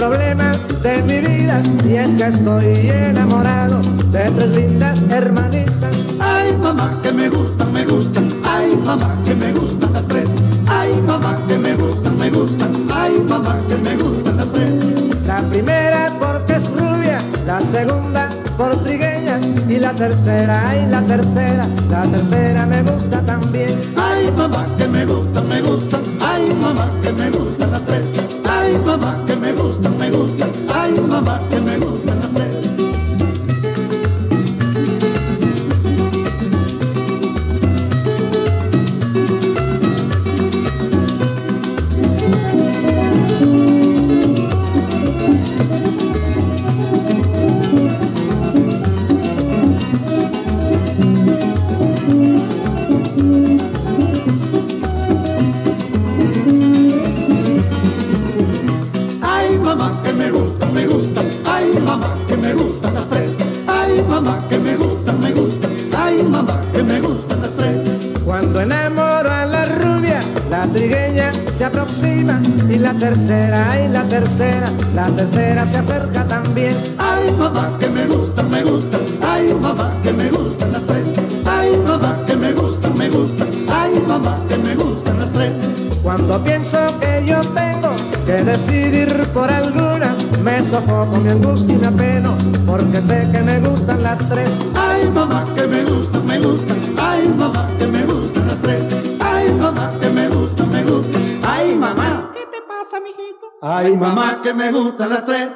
problema de mi vida y es que estoy enamorado de tres lindas hermanitas. Ay, mamá, que me gustan, me gustan. Ay, mamá, que me gustan las tres. Ay, mamá, que me gustan, me gustan. Ay, mamá, que me gustan las tres. La primera porque es rubia, la segunda por trigueña y la tercera, y la tercera, la tercera me gusta también. Ay, mamá, que me gustan, me gustan. Ay, mamá, que me gustan Ay, se aproxima y la tercera, y la tercera, la tercera se acerca también. Ay, mamá, que me gustan, me gustan. Ay, mamá, que me gustan las tres. Ay, mamá, que me gustan, me gustan. Ay, mamá, que me gustan las tres. Cuando pienso que yo tengo que decidir por alguna, me sofoco, me angustia y me apeno, porque sé que me gustan las tres. Ay, mamá, Ay, mamá, que me gustan las tres.